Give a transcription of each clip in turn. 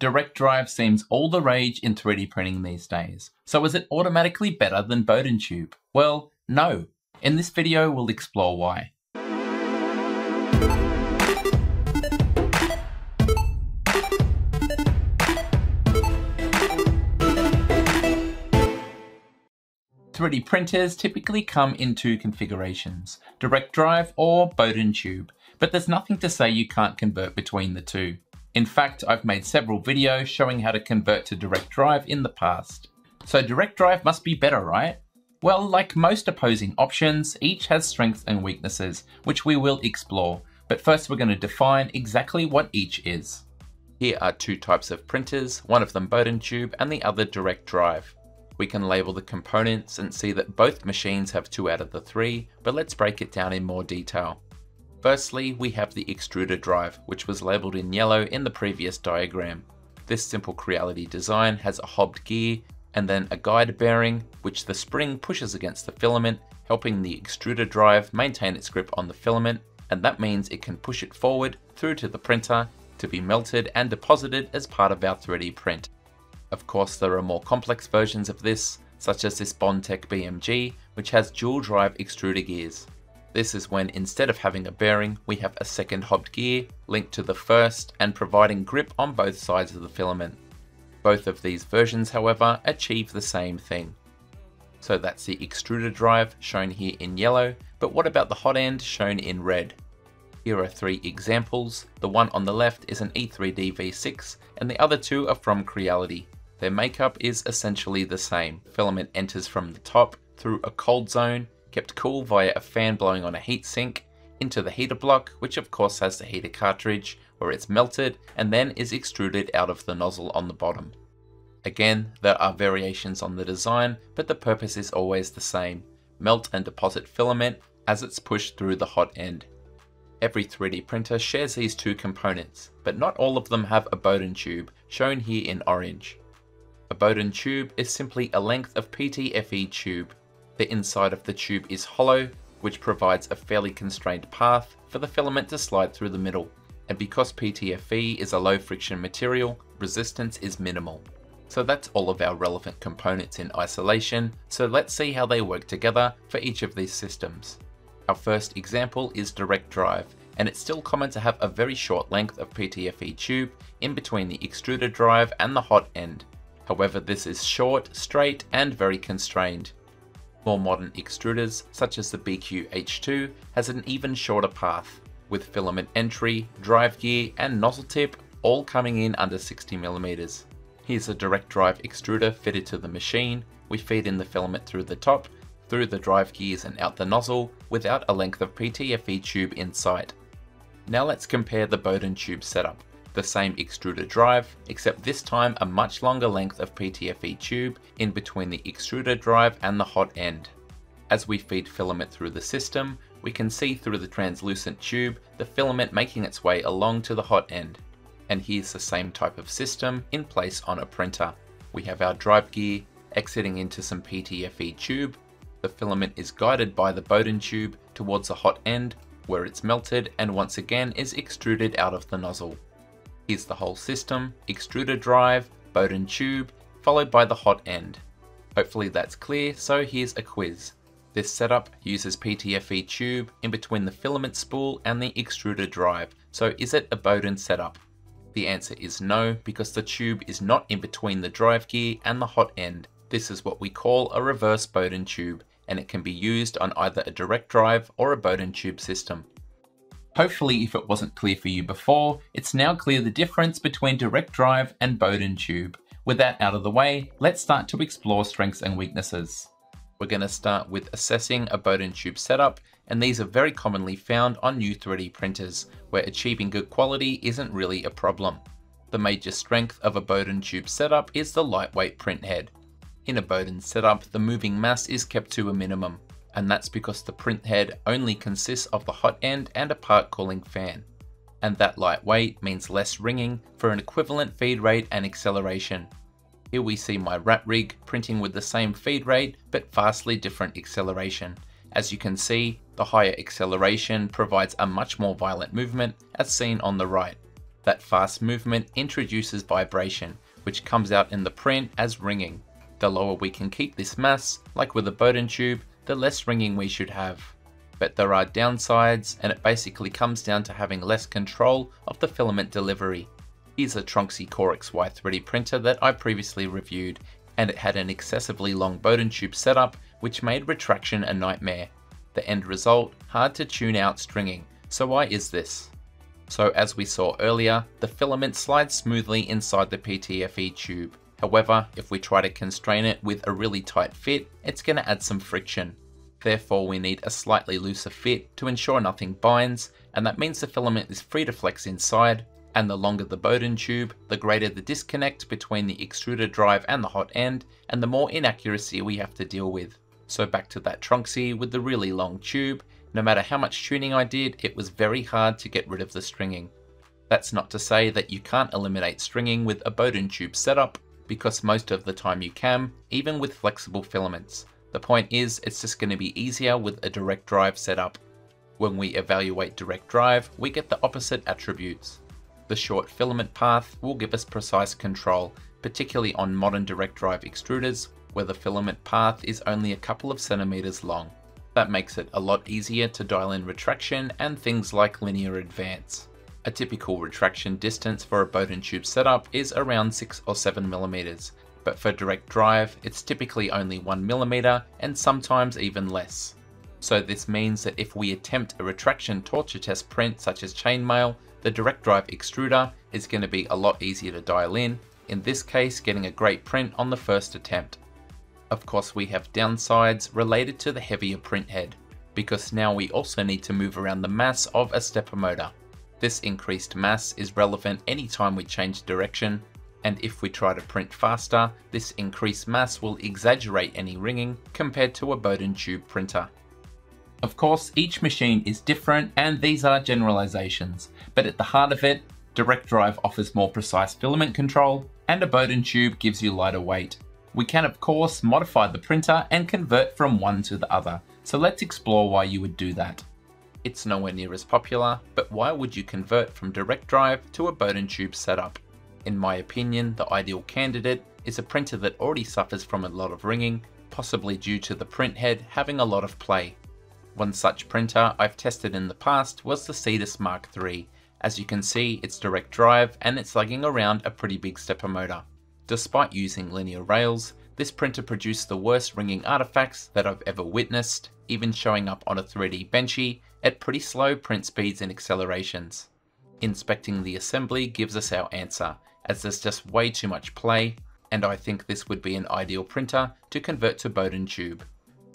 Direct Drive seems all the rage in 3D printing these days. So is it automatically better than Bowden Tube? Well, no. In this video, we'll explore why. D printers typically come in two configurations, Direct Drive or Bowden Tube, but there's nothing to say you can't convert between the two. In fact, I've made several videos showing how to convert to direct drive in the past. So direct drive must be better, right? Well, like most opposing options, each has strengths and weaknesses, which we will explore. But first we're going to define exactly what each is. Here are two types of printers, one of them Bowden Tube and the other direct drive. We can label the components and see that both machines have two out of the three, but let's break it down in more detail. Firstly, we have the extruder drive, which was labelled in yellow in the previous diagram. This simple Creality design has a hobbed gear and then a guide bearing, which the spring pushes against the filament, helping the extruder drive maintain its grip on the filament, and that means it can push it forward through to the printer to be melted and deposited as part of our 3D print. Of course, there are more complex versions of this, such as this Bondtech BMG, which has dual drive extruder gears. This is when instead of having a bearing, we have a second hobbed gear linked to the first and providing grip on both sides of the filament. Both of these versions, however, achieve the same thing. So that's the extruder drive shown here in yellow, but what about the hot end shown in red? Here are three examples. The one on the left is an E3D V6 and the other two are from Creality. Their makeup is essentially the same. Filament enters from the top through a cold zone kept cool via a fan blowing on a heatsink, into the heater block, which of course has the heater cartridge, where it's melted and then is extruded out of the nozzle on the bottom. Again, there are variations on the design, but the purpose is always the same, melt and deposit filament as it's pushed through the hot end. Every 3D printer shares these two components, but not all of them have a Bowden tube, shown here in orange. A Bowden tube is simply a length of PTFE tube, the inside of the tube is hollow, which provides a fairly constrained path for the filament to slide through the middle. And because PTFE is a low friction material, resistance is minimal. So that's all of our relevant components in isolation, so let's see how they work together for each of these systems. Our first example is direct drive, and it's still common to have a very short length of PTFE tube in between the extruder drive and the hot end. However, this is short, straight, and very constrained. More modern extruders, such as the BIQU-H2, has an even shorter path, with filament entry, drive gear, and nozzle tip all coming in under 60mm. Here's a direct drive extruder fitted to the machine. We feed in the filament through the top, through the drive gears and out the nozzle, without a length of PTFE tube in sight. Now let's compare the Bowden tube setup the same extruder drive, except this time a much longer length of PTFE tube in between the extruder drive and the hot end. As we feed filament through the system, we can see through the translucent tube the filament making its way along to the hot end. And here's the same type of system in place on a printer. We have our drive gear exiting into some PTFE tube. The filament is guided by the Bowden tube towards the hot end where it's melted and once again is extruded out of the nozzle. Here's the whole system, extruder drive, Bowden tube, followed by the hot end. Hopefully that's clear, so here's a quiz. This setup uses PTFE tube in between the filament spool and the extruder drive, so is it a Bowden setup? The answer is no, because the tube is not in between the drive gear and the hot end. This is what we call a reverse Bowden tube, and it can be used on either a direct drive or a Bowden tube system. Hopefully if it wasn't clear for you before, it's now clear the difference between direct drive and Bowden tube. With that out of the way, let's start to explore strengths and weaknesses. We're going to start with assessing a Bowden tube setup, and these are very commonly found on new 3D printers, where achieving good quality isn't really a problem. The major strength of a Bowden tube setup is the lightweight print head. In a Bowden setup, the moving mass is kept to a minimum and that's because the print head only consists of the hot end and a part cooling fan. And that lightweight means less ringing for an equivalent feed rate and acceleration. Here we see my rat rig printing with the same feed rate but vastly different acceleration. As you can see, the higher acceleration provides a much more violent movement as seen on the right. That fast movement introduces vibration, which comes out in the print as ringing. The lower we can keep this mass, like with a Bowden tube, the less ringing we should have. But there are downsides, and it basically comes down to having less control of the filament delivery. Here's a Tronxy Core XY 3D printer that I previously reviewed, and it had an excessively long Bowden tube setup, which made retraction a nightmare. The end result, hard to tune out stringing. So why is this? So as we saw earlier, the filament slides smoothly inside the PTFE tube. However, if we try to constrain it with a really tight fit, it's going to add some friction. Therefore, we need a slightly looser fit to ensure nothing binds, and that means the filament is free to flex inside, and the longer the Bowden tube, the greater the disconnect between the extruder drive and the hot end, and the more inaccuracy we have to deal with. So back to that Tronxy with the really long tube, no matter how much tuning I did, it was very hard to get rid of the stringing. That's not to say that you can't eliminate stringing with a Bowden tube setup, because most of the time you can, even with flexible filaments. The point is, it's just going to be easier with a direct drive setup. When we evaluate direct drive, we get the opposite attributes. The short filament path will give us precise control, particularly on modern direct drive extruders, where the filament path is only a couple of centimeters long. That makes it a lot easier to dial in retraction and things like linear advance. A typical retraction distance for a Bowden tube setup is around 6 or 7 millimeters, but for direct drive, it's typically only 1 millimeter and sometimes even less. So this means that if we attempt a retraction torture test print such as chainmail, the direct drive extruder is going to be a lot easier to dial in, in this case getting a great print on the first attempt. Of course we have downsides related to the heavier print head, because now we also need to move around the mass of a stepper motor. This increased mass is relevant anytime we change direction, and if we try to print faster, this increased mass will exaggerate any ringing compared to a Bowden tube printer. Of course, each machine is different and these are generalizations, but at the heart of it, Direct Drive offers more precise filament control and a Bowden tube gives you lighter weight. We can of course modify the printer and convert from one to the other, so let's explore why you would do that. It's nowhere near as popular, but why would you convert from direct drive to a Bowden tube setup? In my opinion, the ideal candidate is a printer that already suffers from a lot of ringing, possibly due to the print head having a lot of play. One such printer I've tested in the past was the Cetus Mark III. As you can see, it's direct drive and it's lugging around a pretty big stepper motor. Despite using linear rails, this printer produced the worst ringing artifacts that I've ever witnessed, even showing up on a 3D Benchy at pretty slow print speeds and accelerations. Inspecting the assembly gives us our answer, as there's just way too much play, and I think this would be an ideal printer to convert to Bowden tube.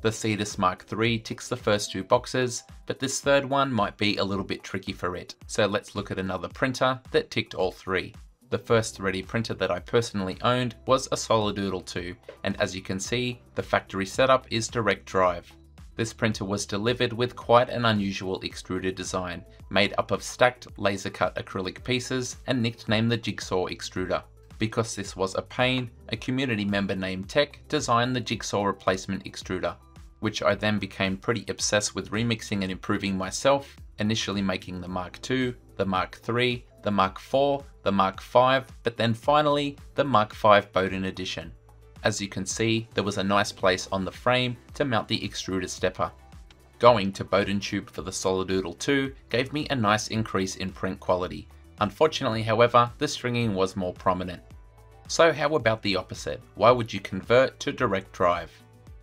The Cetus Mark III ticks the first two boxes, but this third one might be a little bit tricky for it, so let's look at another printer that ticked all three. The first 3D printer that I personally owned was a Solidoodle 2, and as you can see, the factory setup is direct drive. This printer was delivered with quite an unusual extruder design, made up of stacked laser cut acrylic pieces and nicknamed the Jigsaw Extruder. Because this was a pain, a community member named Tech designed the Jigsaw replacement extruder, which I then became pretty obsessed with remixing and improving myself, initially making the Mark II, the Mark III, the Mark IV, the Mark V, but then finally the Mark V Bowden edition. As you can see, there was a nice place on the frame to mount the extruder stepper. Going to Bowden tube for the Solidoodle 2 gave me a nice increase in print quality. Unfortunately however, the stringing was more prominent. So how about the opposite? Why would you convert to direct drive?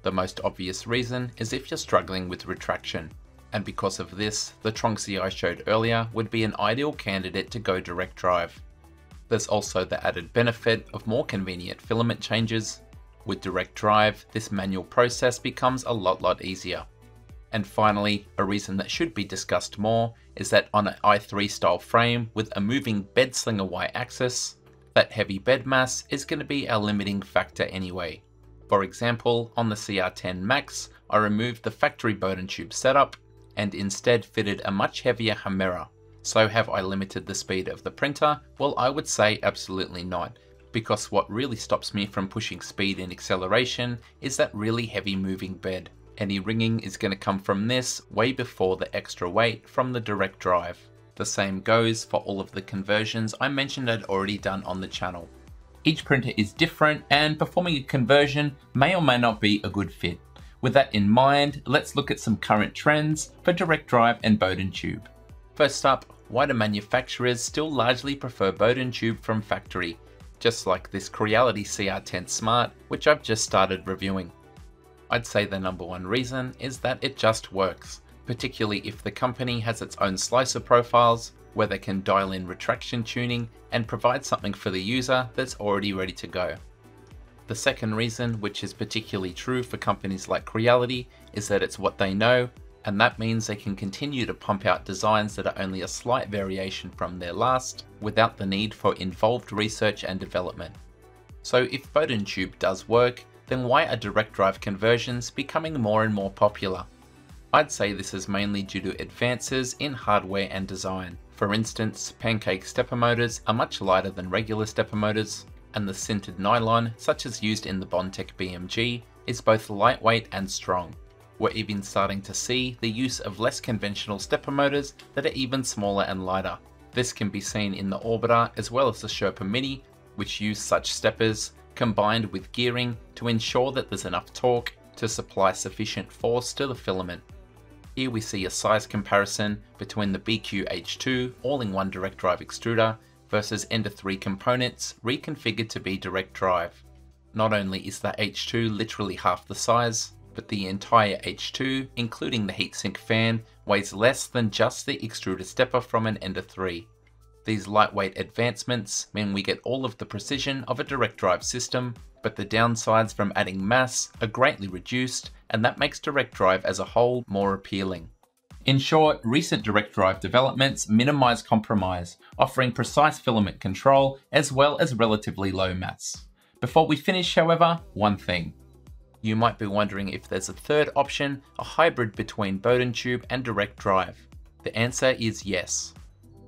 The most obvious reason is if you're struggling with retraction and because of this, the Tronxy I showed earlier would be an ideal candidate to go direct drive. There's also the added benefit of more convenient filament changes. With direct drive, this manual process becomes a lot lot easier. And finally, a reason that should be discussed more is that on an i3 style frame with a moving bed slinger Y axis, that heavy bed mass is going to be our limiting factor anyway. For example, on the CR10 Max, I removed the factory Bowden tube setup and instead fitted a much heavier Hemera. So have I limited the speed of the printer? Well, I would say absolutely not, because what really stops me from pushing speed and acceleration is that really heavy moving bed. Any ringing is going to come from this way before the extra weight from the direct drive. The same goes for all of the conversions I mentioned I'd already done on the channel. Each printer is different and performing a conversion may or may not be a good fit. With that in mind, let's look at some current trends for direct drive and Bowden tube. First up, why do manufacturers still largely prefer Bowden tube from factory? Just like this Creality CR10 Smart, which I've just started reviewing. I'd say the number one reason is that it just works particularly if the company has its own slicer profiles where they can dial in retraction tuning and provide something for the user that's already ready to go. The second reason, which is particularly true for companies like Creality, is that it's what they know, and that means they can continue to pump out designs that are only a slight variation from their last, without the need for involved research and development. So if Bowden Tube does work, then why are direct drive conversions becoming more and more popular? I'd say this is mainly due to advances in hardware and design. For instance, pancake stepper motors are much lighter than regular stepper motors, and the sintered nylon, such as used in the Bondtech BMG, is both lightweight and strong. We're even starting to see the use of less conventional stepper motors that are even smaller and lighter. This can be seen in the Orbiter as well as the Sherpa Mini, which use such steppers combined with gearing to ensure that there's enough torque to supply sufficient force to the filament. Here we see a size comparison between the BIQU-H2 all-in-one direct drive extruder versus Ender 3 components reconfigured to be direct drive. Not only is the H2 literally half the size, but the entire H2, including the heatsink fan, weighs less than just the extruder stepper from an Ender 3. These lightweight advancements mean we get all of the precision of a direct drive system, but the downsides from adding mass are greatly reduced and that makes direct drive as a whole more appealing. In short, recent direct drive developments minimize compromise, offering precise filament control as well as relatively low mass. Before we finish, however, one thing. You might be wondering if there's a third option, a hybrid between Bowden tube and direct drive. The answer is yes.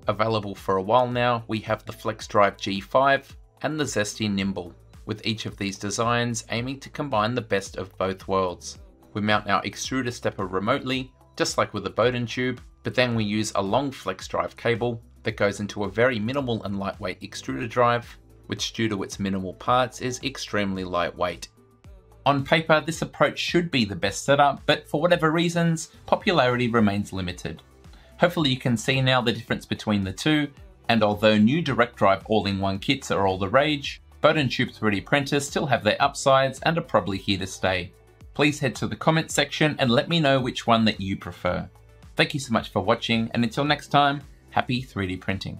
Available for a while now, we have the FlexDrive G5 and the Zesty Nimble, with each of these designs aiming to combine the best of both worlds. We mount our extruder stepper remotely, just like with the Bowden tube, but then we use a long flex drive cable that goes into a very minimal and lightweight extruder drive, which due to its minimal parts is extremely lightweight. On paper, this approach should be the best setup, but for whatever reasons, popularity remains limited. Hopefully you can see now the difference between the two, and although new direct drive all-in-one kits are all the rage, Bowden Tube 3D printers still have their upsides and are probably here to stay please head to the comment section and let me know which one that you prefer. Thank you so much for watching and until next time, happy 3D printing.